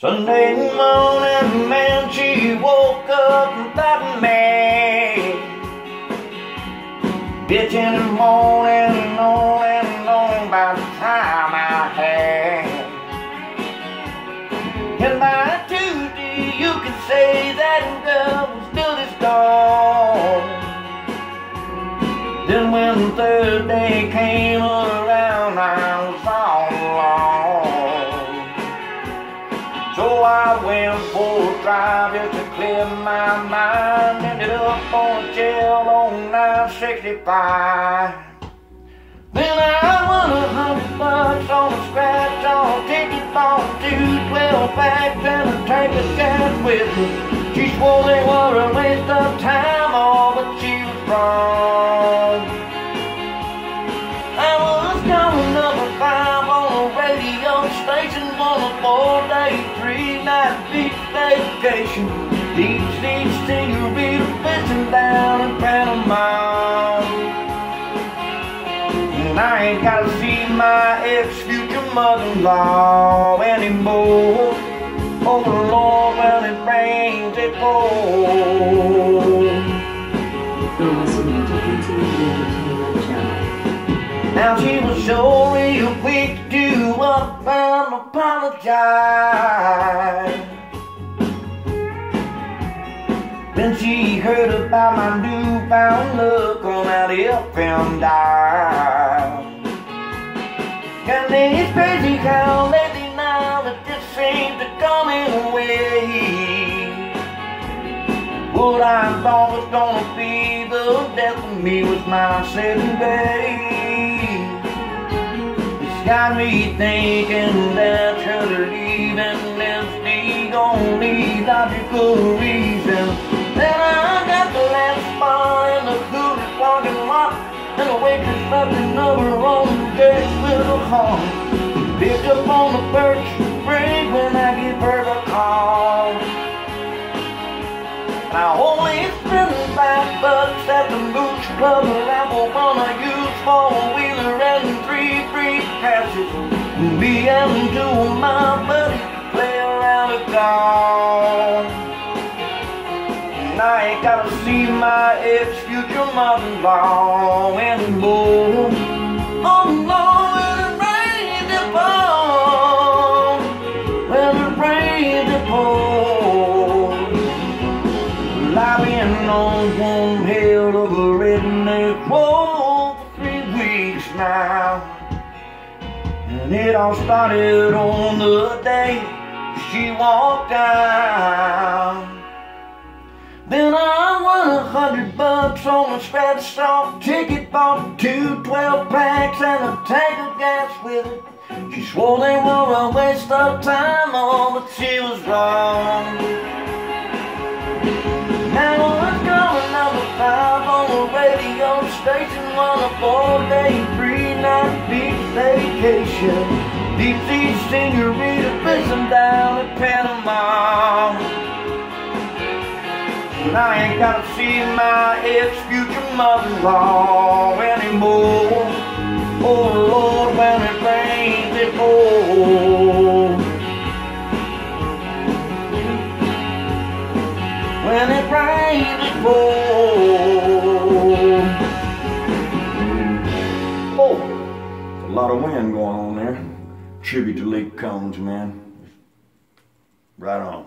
Sunday morning, man, she woke up and thought me. Bitch in the morning, on and on by the time I had. And by Tuesday, you could say that girl was still as gone. Then when Thursday came I went for a drive just to clear my mind. Ended up on jail on 965. Then I won a hundred bucks on a scratch on ticket for two twelve packs and a tank of gas with me. She swore they were a waste of time, all but she was wrong. Beach vacation. Deep sea senorita fishing down in Panama. And I ain't gotta see my ex-future mother-in-law anymore. Oh Lord, well it rains, it pours. You're listening to Continuing Entertainment Channel. Now she was so real quick to do up and apologize. Heard about my newfound look on that FM dial. And it's crazy how lately now that this seems to coming away. What I thought was gonna be the death of me was my saving grace. It's got me thinking that her leaving is the only logical reason. And a waitress left a number on the with a call. Picked up on the birch spring when I give her a call. I only spend five bucks at the Mooch Club and will wanna use four-wheeler and three free passes. Me and two my buddies play around a golf. And I ain't gotta see my ex-future mother-in-law anymore. Oh Lord, when it rains it pours. When it rains it pours. Well, I've been on one hell of a redneck for three weeks now. And it all started on the day she walked out. Bucks on a soft ticket, bought two 12 packs and a tank of gas with it. She swore they were a waste of time, oh, but she was wrong. Now let's go number five on the radio station on a four-day, three-night beach vacation. Deep And I ain't gotta see my ex-future mother-in-law anymore. Oh Lord, when it rains, it pours. When it rains, it pours. Oh, a lot of wind going on there. Tribute to Luke Combs, man. Right on.